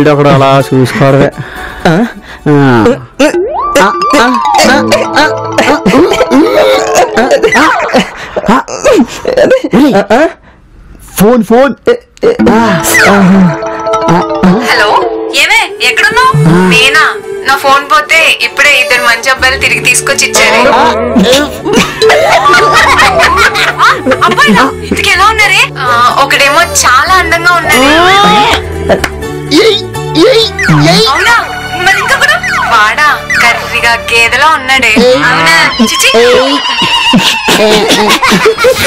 ఈడొకడు అలా చూసుకోవడమే? Phone phone. Hello ఏమే ఎక్కడున్నావు? నేనా? నా ఫోన్ పోతే ఇప్పుడే ఇద్దరు మంచి అబ్బాయిలు తిరిగి తీసుకొచ్చి ఇచ్చారే. అబ్బాయిలా? ఇంతకు ఎలా ఉన్నారే ఒకడేమో చాలా అందంగా ఉన్నాడే అవునా? మరి ఇంకొకడు వాడా కర్రిగా గేదెలా ఉన్నాడే. అవునా? చిచి.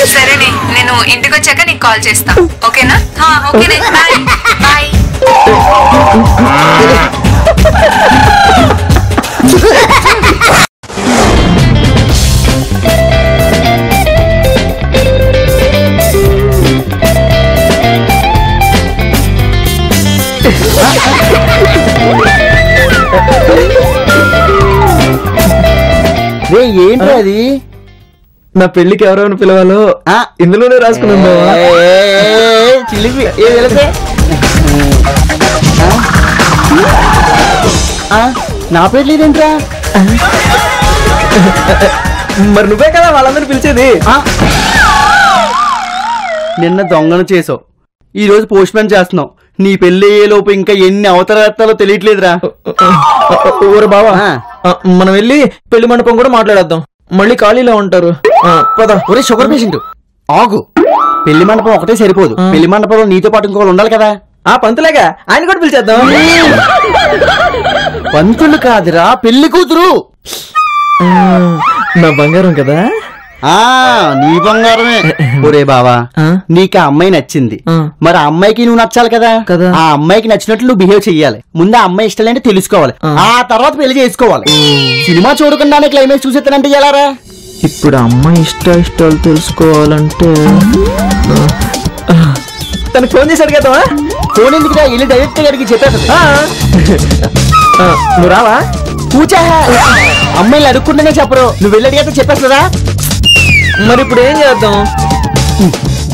సరేనే నేను ఇంటికి వచ్చాక నీకు కాల్ చేస్తా. ఓకేనా? హా, ఓకేనే. బాయ్. బాయ్. ఏంటి అది? నా పెళ్ళికి ఎవరెవరు పిలవాలో? ఆ. ఇందులోనే రాసుకున్నాను. చిలిపి నా పేరు లేదేంట్రా? మరి నువ్వే కదా వాళ్ళందరూ పిలిచేది? నిన్న దొంగను చేసావు. ఈ రోజు పోస్ట్ మ్యాన్ చేస్తున్నావు. నీ పెళ్ళి లోపు ఇంకా ఎన్ని అవతరాలు తెలియట్లేదురా. ఊరు బావా? మనం వెళ్ళి పెళ్ళి మండపం కూడా మాట్లాడేద్దాం. మళ్ళీ ఖాళీలో ఉంటారు. పద. ఒరే షుగర్ పేషెంట్ ఆగు. పెళ్ళి మండపం ఒకటే సరిపోదు. పెళ్ళి మండపంలో నీతో పాటు ఇంకోళ్ళు ఉండాలి కదా. ఆ పంతులేగా ఆయన కూడా పిలిచేద్దాం. పంతులు కాదురా పెళ్ళి కూతురు. నా బంగారం కదా? నీ బంగారమే. ఒరే బావా? నీకు ఆ అమ్మాయి నచ్చింది. మరి ఆ అమ్మాయికి నువ్వు నచ్చాలి కదా. ఆ అమ్మాయికి నచ్చినట్లు నువ్వు బిహేవ్ చెయ్యాలి. ముందు ఆ అమ్మాయి ఇష్టం ఏంటో తెలుసుకోవాలి. ఆ. తర్వాత పెళ్ళి చేసుకోవాలి. సినిమా చూడకుండానే క్లైమాక్స్ చూసేస్తానంటే ఎలారా ఇప్పుడు అమ్మాయి ఇష్ట ఇష్టాలు తెలుసుకోవాలంటే ఆ, తనకు ఫోన్ చేశాడు కదా ఫోన్ ఎందుకురా వెళ్ళి డైరెక్ట్గా అడిగి చెప్పేస్తుంది నువ్వు రావా? కూచా అమ్మాయిలు అడుక్కుంటేనే చెప్పరు. నువ్వు వెళ్ళి అడిగితే చెప్పేస్తుందా మరి ఇప్పుడు ఏం చేద్దాం?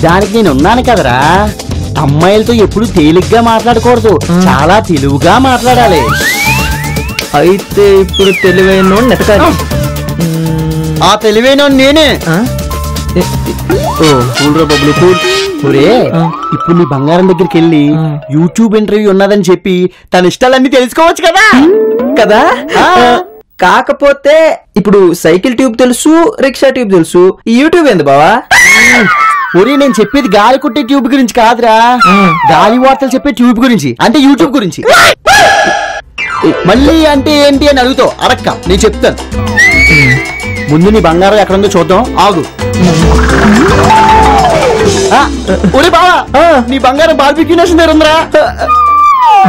దానికి నేను ఉన్నాను కదరా. అమ్మాయిలతో ఎప్పుడు తేలిగ్గా మాట్లాడకూడదు. చాలా తెలివిగా మాట్లాడాలి. అయితే ఇప్పుడు తెలివైన నెతకాలి. ఆ. తెలివైన నేనే. ఒరే. ఇప్పుడు నీ బంగారం దగ్గరికి వెళ్ళి. యూట్యూబ్ ఇంటర్వ్యూ ఉన్నదని చెప్పి తన ఇష్టాలన్నీ తెలుసుకోవచ్చు కదా? కదా? కాకపోతే ఇప్పుడు సైకిల్ ట్యూబ్ తెలుసు రిక్షా ట్యూబ్ తెలుసు. ఈ యూట్యూబ్ ఏంది బావా? ఒరే నేను చెప్పేది గాలి కొట్టే ట్యూబ్ గురించి కాదురా. గాలి వార్తలు చెప్పే ట్యూబ్ గురించి అంటే యూట్యూబ్ గురించి. మళ్ళీ అంటే ఏంటి అని అడుగుతావు? అడక్క నేను చెప్తాను. ముందు నీ బంగారం ఎక్కడుందో చూద్దాం. ఆగు. ఒరే బావా. నీ బంగారం బార్బిక్యూ నేషన్ దగ్గర ఉందిరా.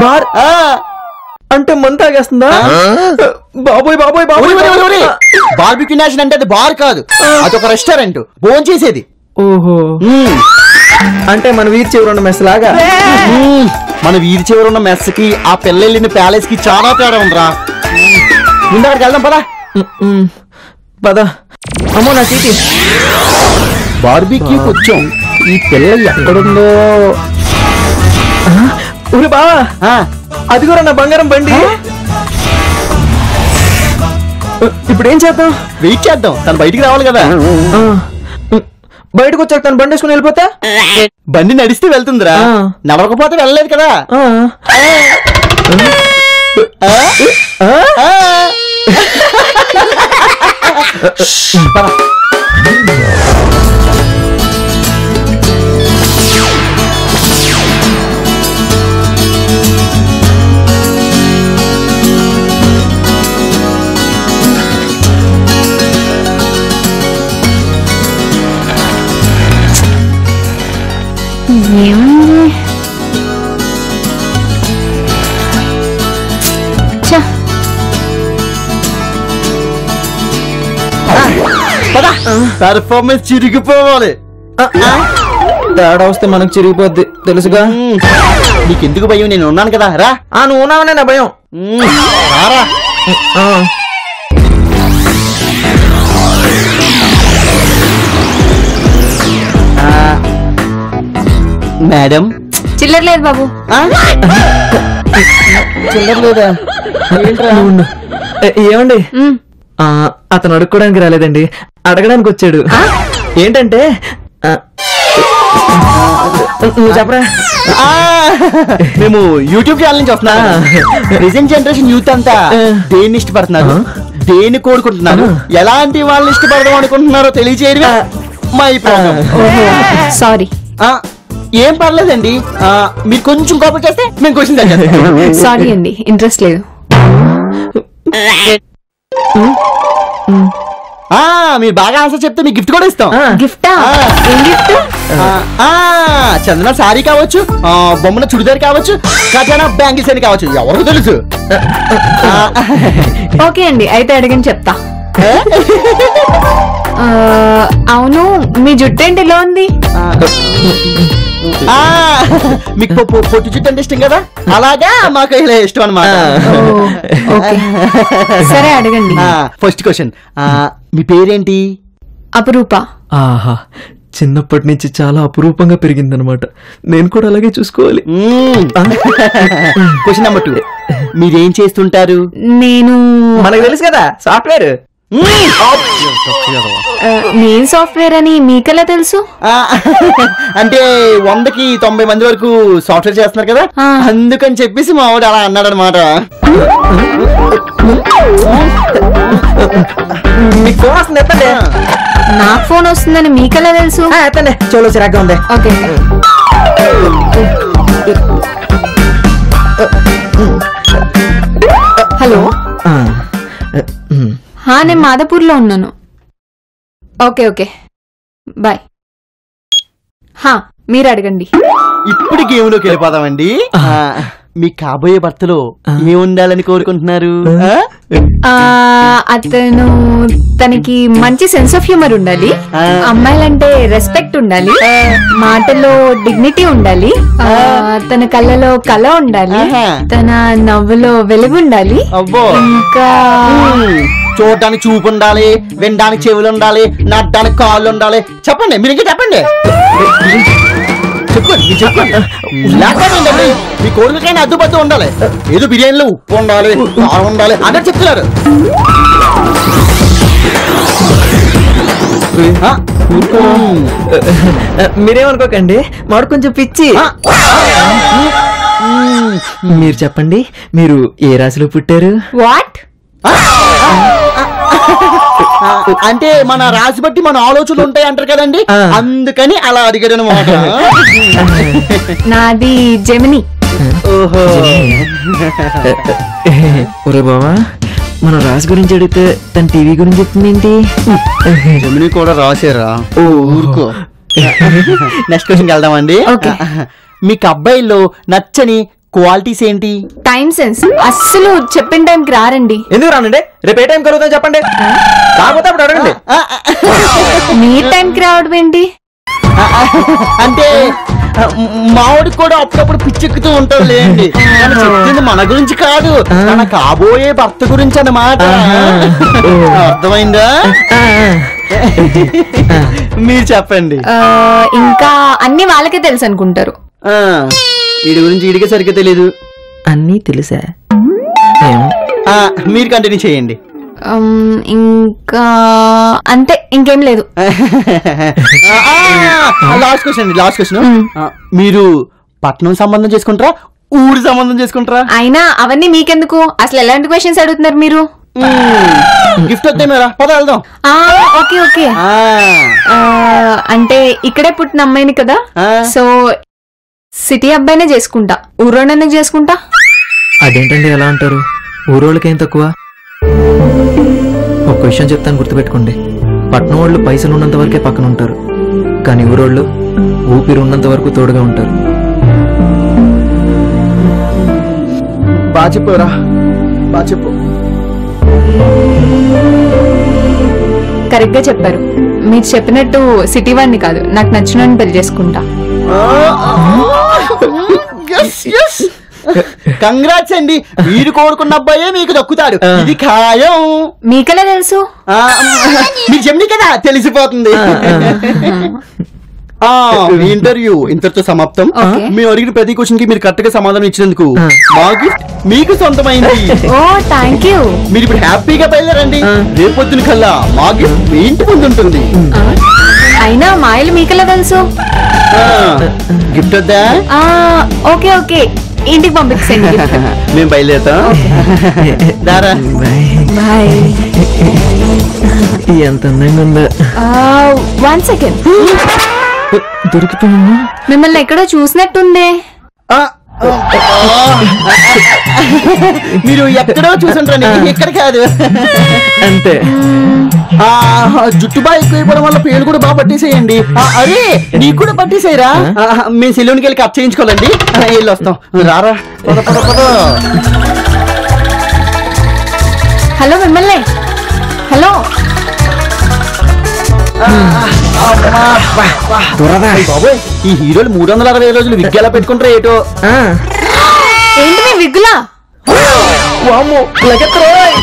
బార్ ఆ. అంటే మంత తాగేస్తుందా? బాబోయ్ బాబోయ్. బాబోయ్ బార్బిక్యూ నేషన్ అంటే అది బార్ కాదు. అదొక రెస్టారెంట్ భోజనం చేసేది. ఓహో. అంటే మన వీధి చివరి ఉన్న మెస్ లాగా. మన వీధి చివర ఉన్న మెస్కి ఆ పిల్లల్ని ప్యాలెస్కి చాలా తేడా ఉందిరా. ముందు అక్కడికి వెళ్దాం పదా. పద. అమ్మో నా చీటి. బార్బిక్యూకి వచ్చాం ఈ పిల్ల ఎక్కడుందో. ఊరి బావా? అది కూడా నా బంగారం బండి. ఇప్పుడు ఏం చేద్దాం? వెయిట్ చేద్దాం. తను బయటికి రావాలి కదా. బయటకు వచ్చాక తను బండి వేసుకుని వెళ్ళిపోతా? బండి నడిస్తే వెళ్తుందిరా. నడవకపోతే వెళ్ళలేదు కదా. పద. పెర్ఫార్మెన్స్ చిరిగిపోవాలి. తేడా వస్తే మనకు చిరిగిపోద్ది తెలుసుగా. నీకెందుకు భయం? నేను ఉన్నాను కదా రా. ఆ నువ్వు ఉన్నావనే నా భయం. రారా. మేడం? చిల్లర లేదు బాబు. ఆ? చిల్లర లేదా? ఏమండి? అతను అడుక్కోవడానికి రాలేదండి. అడగడానికి వచ్చాడు. ఏంటంటే ఆ, నువ్వు చెప్పరా? మేము యూట్యూబ్ ఛానల్ నుంచి వస్తున్నా. ప్రెసెంట్ జనరేషన్ యూత్ అంతా దేన్ని ఇష్టపడుతున్నారు? దేన్ని కోరుకుంటున్నారు? ఎలాంటి వాళ్ళని ఇష్టపడదాం అనుకుంటున్నారో తెలియజేయడమే మా సారీ ఆ, ఏం పర్లేదండి. మీరు కొంచెం కోపం చేస్తే మేము క్వశ్చన్ సారీ అండి ఇంట్రెస్ట్ లేదు. ఆ మీరు బాగా ఆన్సర్ చెప్తే మీకు గిఫ్ట్ కూడా ఇస్తాం. గిఫ్టా. ఏం గిఫ్ట్? ఆ, చందన సారీ కావచ్చు ఆ, బొమ్మన చుడిదార్ కావచ్చు ఖజానా బ్యాంగిల్స్ అని కావచ్చు. ఎవరికి తెలుసు? ఓకే అండి అయితే అడిగని చెప్తా. అవును మీ జుట్టు ఏంటి ఇలా ఉంది? ఆ, మీకు పొ- పొ- పొట్టి చుట్టూ అంటే ఇష్టం కదా? అలాగా మాకు ఇలా ఇష్టం అనమాట ఓకే. సరే అడగండి. ఫస్ట్ క్వశ్చన్ మీ పేరేంటి? అపరూప. ఆహా చిన్నప్పటి నుంచి చాలా అపురూపంగా పెరిగిందనమాట నేను కూడా అలాగే చూసుకోవాలి. క్వశ్చన్ నెంబర్ టూ మీరేం చేస్తుంటారు? నేను మనకు తెలుసు కదా సాఫ్ట్వేర్. నేను సాఫ్ట్వేర్ అని మీకెలా తెలుసు? అంటే వందకి తొంభై మంది వరకు సాఫ్ట్వేర్ చేస్తున్నారు కదా. అందుకని చెప్పేసి మా వాడు అలా అన్నాడు అనమాట మీకు ఫోన్ వస్తుంది ఎత్తండి నాకు ఫోన్ వస్తుందని మీకెలా తెలుసు? చలో చిరాగ్గా ఉంది. ఓకే. హలో. హా నేను మాదాపూర్లో ఉన్నాను. Okay okay. బాయ్. హా మీరు అడగండి. ఇప్పుడు గేమ్లోకి వెళ్ళిపోదామండి? ఆ, మీ కాబోయే భర్తలో ఏం ఉండాలని కోరుకుంటున్నారు? ఆ? ఆ, అతను తనకి మంచి సెన్స్ ఆఫ్ హ్యూమర్ ఉండాలి. అమ్మాయిలంటే రెస్పెక్ట్ ఉండాలి. మాటలో డిగ్నిటీ ఉండాలి. ఆ, తన కళ్ళలో కళ ఉండాలి. ఆహా. తన నవ్వులో వెలుగు ఉండాలి అబ్బో. ఇంకా. చూడడానికి చూపు ఉండాలి వినడానికి చెవులు ఉండాలి నడడానికి కాళ్ళు ఉండాలి చెప్పండి మీరు ఇంకా చెప్పండి. చెప్పండి మీరు చెప్పండి. లేకపోతే మీ కోరికైనా అద్దుపద్దు ఉండాలి. ఏదో బిర్యానీలో ఉప్పు ఉండాలి కారం ఉండాలి అన్నట్టు చెప్తున్నారు. మీరేమనుకోకండి మాడు కొంచెం పిచ్చి. మీరు చెప్పండి మీరు ఏ రాశిలో పుట్టారు? వాట్ అంటే మన రాసి బట్టి మన ఆలోచనలు ఉంటాయి అంటారు కదండి. అందుకని అలా అడిగారు అనమాట నాది జెమిని. ఓహో. ఒరే బావా మన రాశి గురించి అడిగితే తన టీవీ గురించి చెప్తుంది ఏంటి జమిని కూడా రాశారా ఓ. ఊరుకో. నెక్స్ట్ క్వశ్చన్ వెళ్దామండి. మీకు అబ్బాయిల్లో నచ్చని క్వాలిటీస్ ఏంటి? టైం సెన్స్ అస్సలు చెప్పిన టైంకి రారండి. ఎందుకు రానండి? రేపు ఏ టైం కలుగుతుందో చెప్పండి. కాకపోతే అప్పుడు అడగండి. మీ టైంకి రావడం ఏంటి? అంటే ఆ, మామిడికి కూడా అప్పుడప్పుడు పిచ్చెక్కుతూ ఉంటాడు లేండి కానీ చెప్తుంది మన గురించి కాదు. తన కాబోయే భర్త గురించి అన్నమాట. అర్థమైందా. మీరు చెప్పండి. ఇంకా అన్ని వాళ్ళకే తెలుసు అనుకుంటారు. ఆ, వీడి గురించి వీడికే సరిగ్గా తెలీదు. అన్నీ తెలుసా? ఏమో. ఆ, మీరు కంటిన్యూ చేయండి. ఇంకా అంతే ఇంకేం లేదు. Last question last question. మీరు పట్నం సంబంధం చేసుకుంటారా ఊరి సంబంధం చేసుకుంటారా? అయినా అవన్నీ మీకెందుకు? అసలు ఎలాంటి క్వశ్చన్స్ అడుగుతున్నారు మీరు? గిఫ్ట్ వద్దే మేరా? పద వెళ్దాం. ఆ ఓకే ఓకే. ఆ, ఆ, అంటే ఇక్కడే పుట్టిన అమ్మాయిని కదా? ఆ. సో సిటీ అబ్బాయినే చేసుకుంటా. ఊరోడనే చేసుకుంటా? అదేంటండి ఎలా అంటారు? ఊరోళ్ళకేం తక్కువ? ఒక విషయం చెప్తాను గుర్తుపెట్టుకోండి. పట్నం వాళ్ళు పైసలు ఉన్నంత వరకే పక్కన ఉంటారు కానీ ఊరోళ్ళు ఊపిరి ఉన్నంత వరకు తోడుగా ఉంటారు. బాగా చెప్పారా బాగా చెప్పు కరెక్ట్గా చెప్పారు. మీరు చెప్పినట్టు సిటీ వాడిని కాదు నాకు నచ్చిన పెళ్ళి చేసుకుంటా. కంగ్రాట్స్ అండి. మీరు కోరుకున్న అబ్బాయే మీకు దక్కుతాడు. ఇది ఖాయం. మీకెలా తెలుసు? ఆ, మీకు చెప్పింది కదా తెలిసిపోతుంది. ఆ ఇంటర్వ్యూ ఇంతటితో సమాప్తం. Okay. మేము అడిగిన ప్రతి క్వశ్చన్కి మీరు కరెక్ట్గా సమాధానం ఇచ్చినందుకు. మా గిఫ్ట్ మీకు సొంతమైంది. ఓ థ్యాంక్ యూ మీరు ఇప్పుడు హ్యాపీగా బయలుదేరండి. రేపొద్దున కల్లా మా గిఫ్ట్ మీ ఇంటి ముందు ఉంటుంది. అయినా మాయలు మీకెలా తెలుసు? గిఫ్ట్ వద్దా? ఆ ఓకే ఓకే. ఇంటికి పంపించండి. మేము బయలుదేరుతాం. దారా. బాయ్ ఎంత అందంగా ఉందా. వన్ సెకండ్ దొరికిపోయాను మిమ్మల్ని ఎక్కడో చూసినట్టుందే. మీరు ఎక్కడో చూసుంటారండి ఇక్కడ కాదు. అంతే. ఆ జుట్టు బాగా ఎక్కువైపోవడం వల్ల పేరు కూడా బాగా పట్టేసేయండి. అరే నీకు కూడా పట్టేసేయరా? మేము సెలూన్కి వెళ్ళి కట్ చేయించుకోవాలండి. వెళ్ళి వస్తాం. రారా పద పద పద. హలో మిమ్మల్ని. ఈ హీరోలు మూడు వందల అరవై రోజులు విగ్గు ఎలా పెట్టుకుంటారో ఏటో ఆ, ఏంటి మీ విగ్గులా లగెత్తరోయ్.